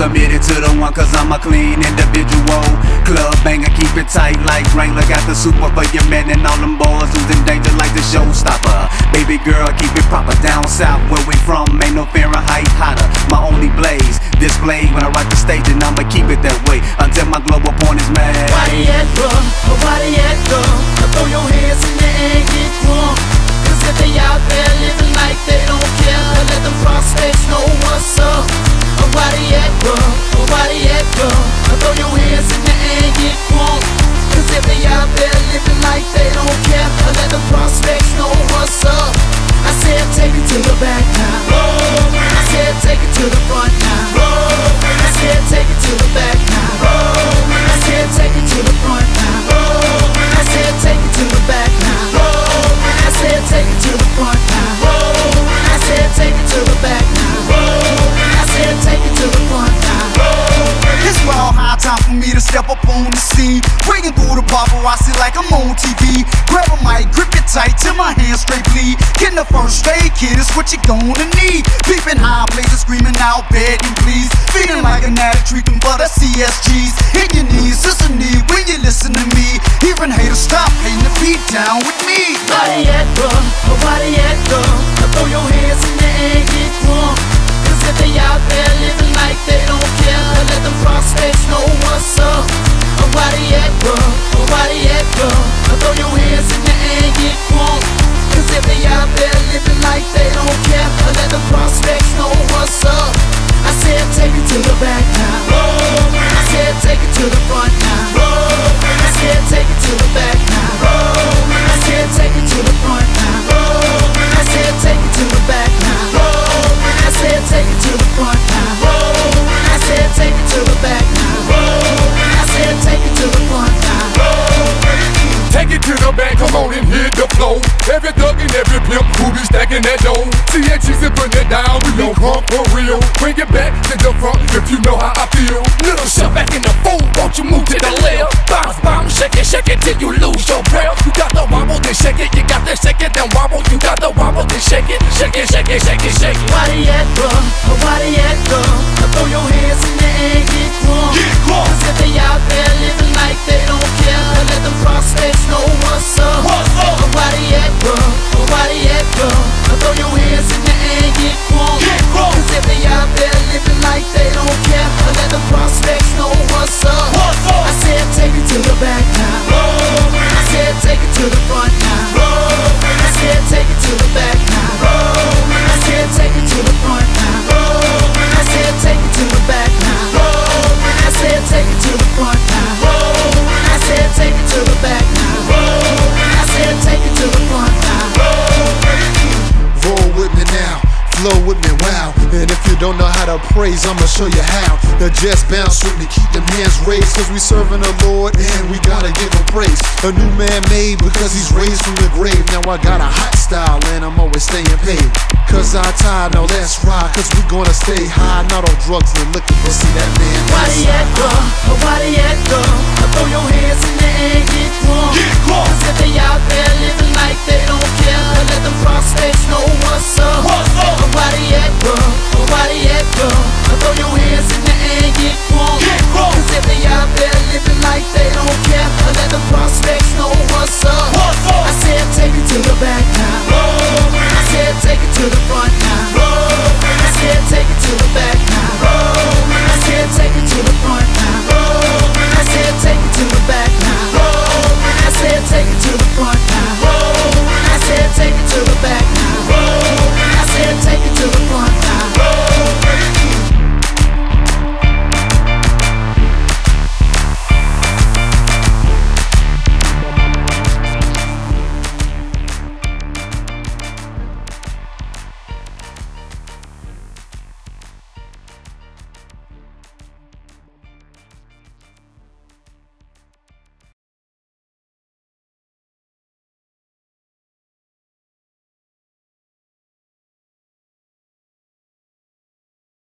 submitted to the one cause I'm a clean individual. Club banger, keep it tight like Wrangler. Got the super for your men and all them boys who's in danger like the showstopper. Baby girl, keep it proper down south where we from. Ain't no Fahrenheit hotter. My only blaze, display when I rock the stage and I'ma keep it that way until my global point is mad. Why bro? Why at, oh, bro? Throw your hands in the air step up on the scene. Breaking through the paparazzi like I'm on TV. Grab a mic, grip it tight till my hands straight bleed. Getting the first aid kit is what you're gonna need. Peeping high blazing, screaming out, begging please. Feeling like an addict, treating for the CSGs. Hit your knees, it's a need when you listen to me. Even haters stop hating the beat down with me. Why at, oh, bro? Why at, bro? Throw your hands in the air and get drunk. Cause if they out there living like they don't care, let them prospects know hit. Every thug and every pimp who be stacking that dough. THC's and putting it down, we don't come for real. Bring it back to the front if you know how I feel. Little shove back in the fool, won't you move to the left? Bounce, bounce, shake it, shake it till you lose your breath. You got the wobble, then shake it. You got the shake it, then wobble. You got the wobble, then shake it, shake it, shake it, shake it, shake it. Why at, bro? Why at, bro? Don't know how to praise, I'ma show you how. Now just bounce with me, keep them hands raised, cause we serving the Lord and we gotta give him praise. A new man made because he's raised from the grave. Now I got a hot style and I'm always staying paid. Cause I tired, now let's ride, cause we gonna stay high, not on drugs and liquor. But see that man Why at, bro? Why at, bro? Throw your hands in the air and get drunk. Get drunk. Cause